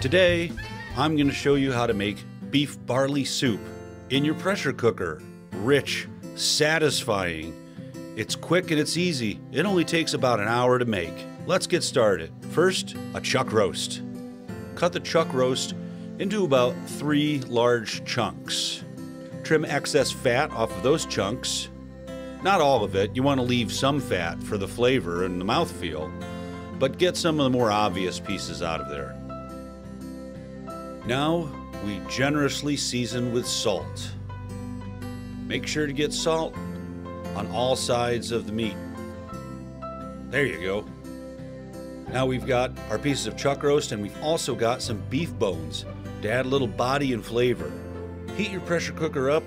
Today, I'm going to show you how to make beef barley soup in your pressure cooker. Rich, satisfying. It's quick and it's easy. It only takes about an hour to make. Let's get started. First, a chuck roast. Cut the chuck roast into about three large chunks. Trim excess fat off of those chunks. Not all of it, you want to leave some fat for the flavor and the mouthfeel, but get some of the more obvious pieces out of there. Now, we generously season with salt. Make sure to get salt on all sides of the meat. There you go. Now we've got our pieces of chuck roast and we've also got some beef bones to add a little body and flavor. Heat your pressure cooker up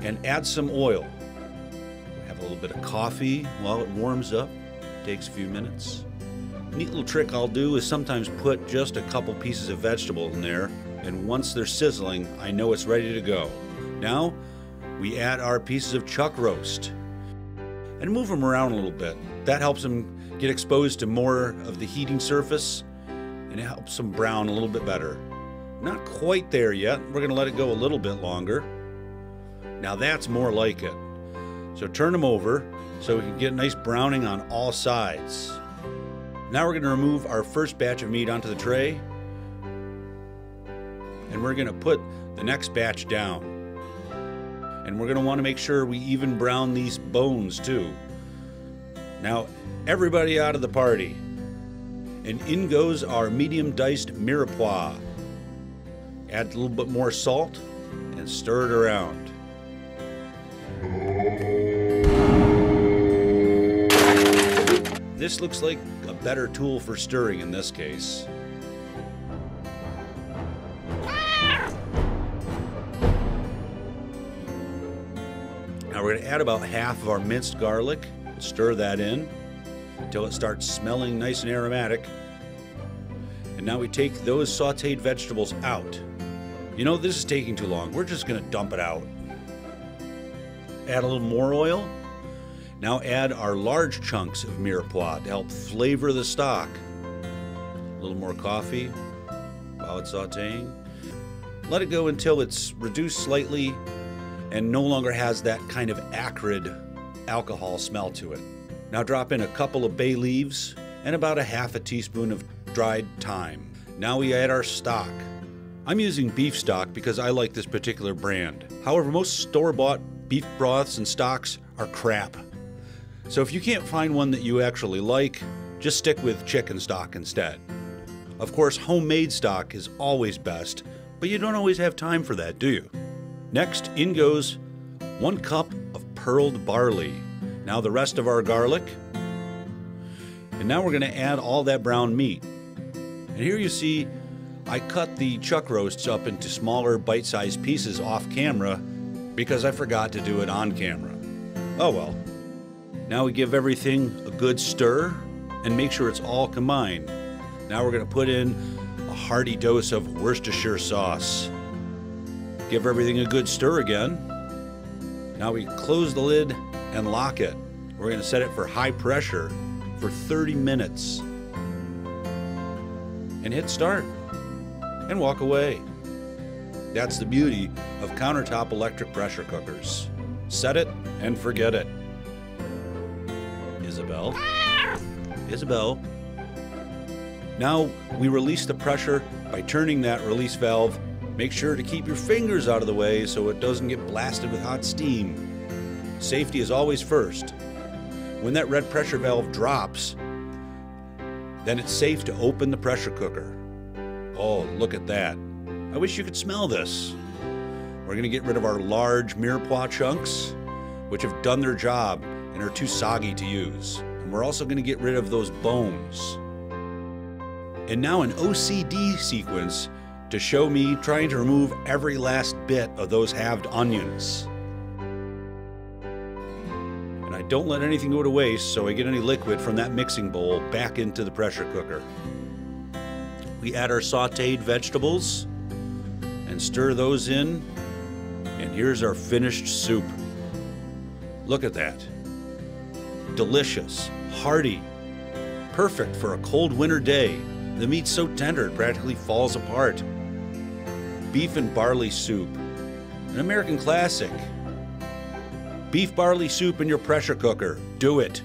and add some oil. Have a little bit of coffee while it warms up. Takes a few minutes. Neat little trick I'll do is sometimes put just a couple pieces of vegetable in there, and once they're sizzling, I know it's ready to go. Now, we add our pieces of chuck roast and move them around a little bit. That helps them get exposed to more of the heating surface and it helps them brown a little bit better. Not quite there yet. We're going to let it go a little bit longer. Now that's more like it. So turn them over so we can get nice browning on all sides. Now we're going to remove our first batch of meat onto the tray and we're going to put the next batch down. And we're going to want to make sure we even brown these bones too. Now, everybody out of the party. And in goes our medium diced mirepoix. Add a little bit more salt and stir it around. This looks like better tool for stirring in this case. Now we're going to add about half of our minced garlic, stir that in until it starts smelling nice and aromatic. And now we take those sauteed vegetables out. You know, this is taking too long. We're just going to dump it out. Add a little more oil. Now add our large chunks of mirepoix to help flavor the stock. A little more coffee while it's sauteing. Let it go until it's reduced slightly and no longer has that kind of acrid alcohol smell to it. Now drop in a couple of bay leaves and about a half a teaspoon of dried thyme. Now we add our stock. I'm using beef stock because I like this particular brand. However, most store-bought beef broths and stocks are crap. So if you can't find one that you actually like, just stick with chicken stock instead. Of course, homemade stock is always best, but you don't always have time for that, do you? Next, in goes one cup of pearled barley. Now the rest of our garlic. And now we're going to add all that brown meat. And here you see I cut the chuck roasts up into smaller bite-sized pieces off camera because I forgot to do it on camera. Oh well. Now we give everything a good stir and make sure it's all combined. Now we're going to put in a hearty dose of Worcestershire sauce. Give everything a good stir again. Now we close the lid and lock it. We're going to set it for high pressure for 30 minutes. And hit start and walk away. That's the beauty of countertop electric pressure cookers. Set it and forget it. Isabel? Isabel? Now we release the pressure by turning that release valve. Make sure to keep your fingers out of the way so it doesn't get blasted with hot steam. Safety is always first. When that red pressure valve drops, then it's safe to open the pressure cooker. Oh, look at that. I wish you could smell this. We're going to get rid of our large mirepoix chunks, which have done their job and are too soggy to use. And we're also going to get rid of those bones. And now an OCD sequence to show me trying to remove every last bit of those halved onions. And I don't let anything go to waste, so I get any liquid from that mixing bowl back into the pressure cooker. We add our sauteed vegetables and stir those in. And here's our finished soup. Look at that. Delicious, hearty, perfect for a cold winter day. The meat's so tender it practically falls apart. Beef and barley soup, an American classic. Beef barley soup in your pressure cooker. Do it.